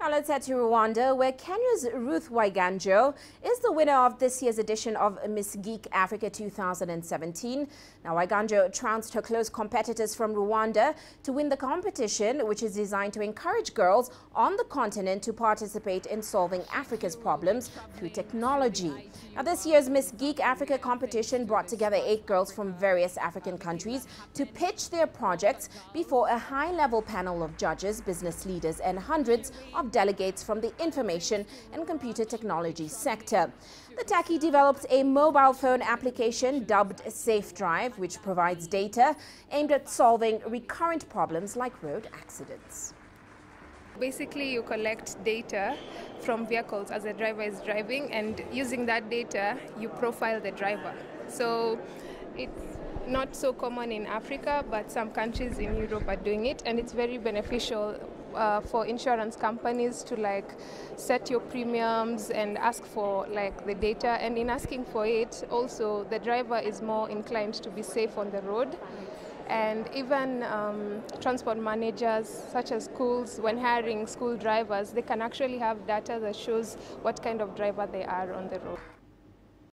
Now let's head to Rwanda, where Kenya's Ruth Waiganjo is the winner of this year's edition of Miss Geek Africa 2017. Now Waiganjo trounced her close competitors from Rwanda to win the competition, which is designed to encourage girls on the continent to participate in solving Africa's problems through technology. Now this year's Miss Geek Africa competition brought together eight girls from various African countries to pitch their projects before a high-level panel of judges, business leaders and hundreds of delegates from the information and computer technology sector. The Techie developed a mobile phone application dubbed Safe Drive, which provides data aimed at solving recurrent problems like road accidents. Basically, you collect data from vehicles as the driver is driving, and using that data, you profile the driver. So it's not so common in Africa, but some countries in Europe are doing it, and it's very beneficial uh, for insurance companies to like set your premiums and ask for like the data. And in asking for it also the driver is more inclined to be safe on the road. And even um, transport managers such as schools when hiring school drivers they can actually have data that shows what kind of driver they are on the road